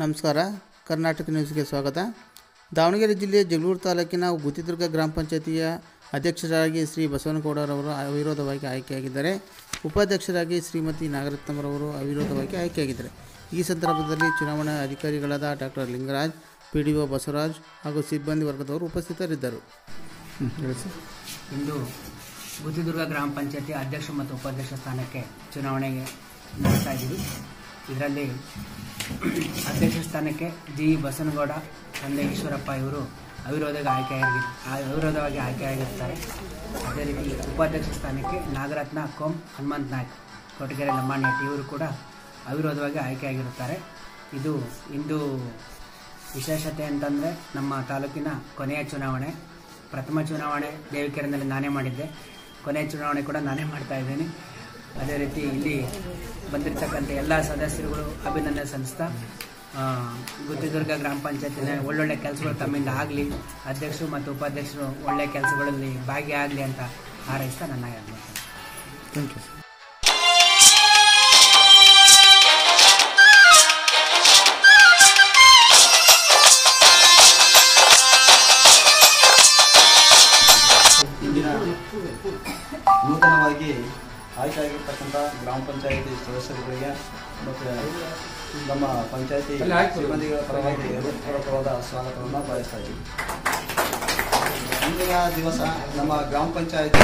ನಮಸ್ಕಾರ. ಕರ್ನಾಟಕ ನ್ಯೂಸ್ಗೆ ಸ್ವಾಗತ. ದಾವಣಗೆರೆ ಜಿಲ್ಲೆಯ ಜಗಳೂರು ತಾಲೂಕಿನ ಗುತ್ತಿದುರ್ಗ ಗ್ರಾಮ ಪಂಚಾಯತಿಯ ಅಧ್ಯಕ್ಷರಾಗಿ ಶ್ರೀ ಬಸವನಗೌಡರವರು ಅವಿರೋಧವಾಗಿ ಆಯ್ಕೆಯಾಗಿದ್ದಾರೆ. ಉಪಾಧ್ಯಕ್ಷರಾಗಿ ಶ್ರೀಮತಿ ನಾಗರತ್ನಮರವರು ಅವಿರೋಧವಾಗಿ ಆಯ್ಕೆಯಾಗಿದ್ದಾರೆ. ಈ ಸಂದರ್ಭದಲ್ಲಿ ಚುನಾವಣಾ ಅಧಿಕಾರಿಗಳಾದ doctor Lingaraj P D O Basavaraj ಹಾಗೂ ಸಿಬ್ಬಂದಿ ವರ್ಗದವರು ಉಪಸ್ಥಿತರಿದ್ದರು. ಇಂದು ಗುತ್ತಿದುರ್ಗ ಗ್ರಾಮ ಪಂಚಾಯತಿ ಅಧ್ಯಕ್ಷ ಮತ್ತು ಉಪಾಧ್ಯಕ್ಷ ಸ್ಥಾನಕ್ಕೆ ಚುನಾವಣೆಗೆ ನಡೆಸ್ತಾ ಇದ್ದೀವಿ. ಇದರಲ್ಲಿ ಅಧ್ಯಕ್ಷ ಸ್ಥಾನಕ್ಕೆ ಜಿ. ಬಸನಗೌಡ ತಂದೆ ಈಶ್ವರಪ್ಪ ಇವರು ಅವಿರೋಧವಾಗಿ ಆಯ್ಕೆಯಾಗಿ ಅವಿರೋಧವಾಗಿ ಆಯ್ಕೆಯಾಗಿರ್ತಾರೆ. ಅದೇ ರೀತಿ ಉಪಾಧ್ಯಕ್ಷ ಸ್ಥಾನಕ್ಕೆ ನಾಗರತ್ನ ಕೋಮ್ ಹನುಮಂತ್ ನಾಯ್ಕ್ ಕೊಟಗೆರೆ ಲಂಬಾಣಿಯಟ್ಟಿ ಇವರು ಕೂಡ ಅವಿರೋಧವಾಗಿ ಆಯ್ಕೆಯಾಗಿರುತ್ತಾರೆ. ಇದು ಇಂದು ವಿಶೇಷತೆ ಅಂತಂದರೆ ನಮ್ಮ ತಾಲೂಕಿನ ಕೊನೆಯ ಚುನಾವಣೆ. ಪ್ರಥಮ ಚುನಾವಣೆ ದೇವಿಕೆರೆನಲ್ಲಿ ನಾನೇ ಮಾಡಿದ್ದೆ. ಕೊನೆಯ ಚುನಾವಣೆ ಕೂಡ ನಾನೇ ಮಾಡ್ತಾ ಇದ್ದೀನಿ. ಅದೇ ರೀತಿ ಇಲ್ಲಿ ಬಂದಿರತಕ್ಕಂಥ ಎಲ್ಲ ಸದಸ್ಯರುಗಳು ಅಭಿನಂದನೆ ಸಂಸ್ಥಾ ಗುತ್ತಿದುರ್ಗ ಗ್ರಾಮ ಪಂಚಾಯತಿನ ಒಳ್ಳೊಳ್ಳೆ ಕೆಲಸಗಳು ತಮ್ಮಿಂದ ಆಗಲಿ ಅಧ್ಯಕ್ಷರು ಮತ್ತು ಉಪಾಧ್ಯಕ್ಷರು ಒಳ್ಳೆ ಕೆಲಸಗಳಲ್ಲಿ ಭಾಗಿಯಾಗಲಿ ಅಂತ ಹಾರೈಸ್ತಾ ನನ್ನ ಥ್ಯಾಂಕ್ ಯು ಇಂದಿನ ಆಯ್ಕೆಯಾಗಿರ್ತಕ್ಕಂಥ ಗ್ರಾಮ ಪಂಚಾಯತಿ ಸದಸ್ಯರುಗಳಿಗೆ ಮತ್ತು ನಮ್ಮ ಪಂಚಾಯತಿ ಸಿಬ್ಬಂದಿಗಳ ಪರವಾಗಿ ಹೃತ್ಪೂರ್ವಕವಾದ ಸ್ವಾಗತವನ್ನು ಬಯಸ್ತಾ ಇದ್ದೀವಿ. ಇಂದಿನ ದಿವಸ ನಮ್ಮ ಗ್ರಾಮ ಪಂಚಾಯತಿ